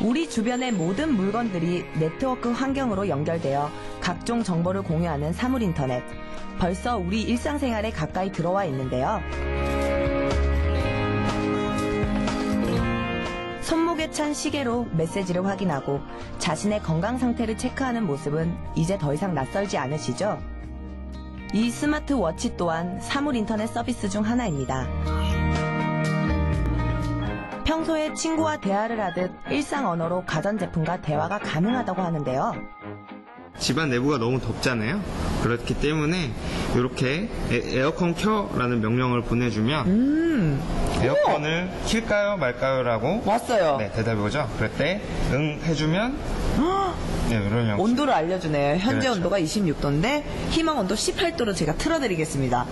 우리 주변의 모든 물건들이 네트워크 환경으로 연결되어 각종 정보를 공유하는 사물 인터넷. 벌써 우리 일상생활에 가까이 들어와 있는데요. 손목에 찬 시계로 메시지를 확인하고 자신의 건강 상태를 체크하는 모습은 이제 더 이상 낯설지 않으시죠? 이 스마트워치 또한 사물 인터넷 서비스 중 하나입니다. 평소에 친구와 대화를 하듯 일상 언어로 가전제품과 대화가 가능하다고 하는데요. 집안 내부가 너무 덥잖아요. 그렇기 때문에 이렇게 에, 어컨 켜라는 명령을 보내주면 음, 에어컨을 킬까요 말까요라고 왔어요. 네, 대답이 오죠. 그럴 때 응 해주면 네, 이런 형 온도를 알려주네요. 현재 그렇죠. 온도가 26도인데 희망 온도 18도로 제가 틀어드리겠습니다.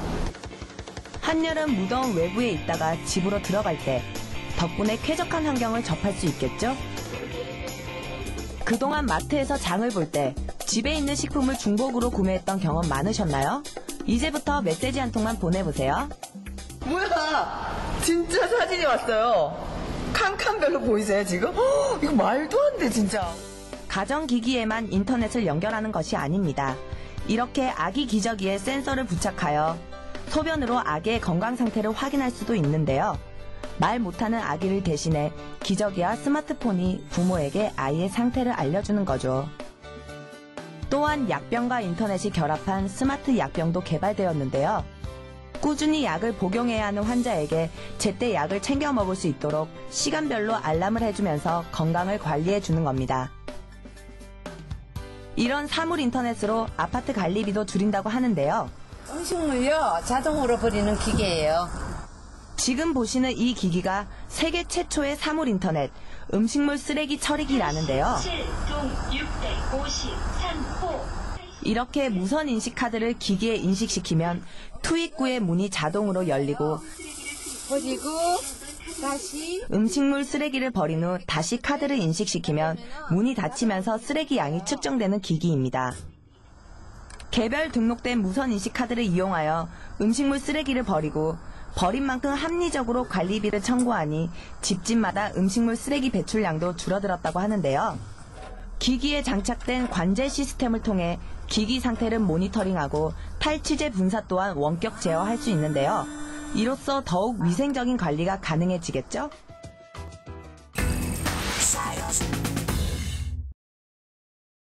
한여름 무더운 외부에 있다가 집으로 들어갈 때 덕분에 쾌적한 환경을 접할 수 있겠죠? 그동안 마트에서 장을 볼 때 집에 있는 식품을 중복으로 구매했던 경험 많으셨나요? 이제부터 메시지 한 통만 보내보세요. 뭐야! 진짜 사진이 왔어요. 칸칸별로 보이세요, 지금? 헉, 이거 말도 안 돼, 진짜. 가정기기에만 인터넷을 연결하는 것이 아닙니다. 이렇게 아기 기저귀에 센서를 부착하여 소변으로 아기의 건강 상태를 확인할 수도 있는데요. 말 못하는 아기를 대신해 기저귀와 스마트폰이 부모에게 아이의 상태를 알려주는 거죠. 또한 약병과 인터넷이 결합한 스마트 약병도 개발되었는데요. 꾸준히 약을 복용해야 하는 환자에게 제때 약을 챙겨 먹을 수 있도록 시간별로 알람을 해주면서 건강을 관리해 주는 겁니다. 이런 사물 인터넷으로 아파트 관리비도 줄인다고 하는데요. 음식물요 자동으로 버리는 기계예요. 지금 보시는 이 기기가 세계 최초의 사물 인터넷 음식물 쓰레기 처리기라는데요. 7동 653호 이렇게 무선 인식 카드를 기기에 인식시키면 투입구의 문이 자동으로 열리고 버리고 다시 음식물 쓰레기를 버린 후 다시 카드를 인식시키면 문이 닫히면서 쓰레기 양이 측정되는 기기입니다. 개별 등록된 무선 인식 카드를 이용하여 음식물 쓰레기를 버리고 버린 만큼 합리적으로 관리비를 청구하니 집집마다 음식물 쓰레기 배출량도 줄어들었다고 하는데요. 기기에 장착된 관제 시스템을 통해 기기 상태를 모니터링하고 탈취제 분사 또한 원격 제어할 수 있는데요. 이로써 더욱 위생적인 관리가 가능해지겠죠?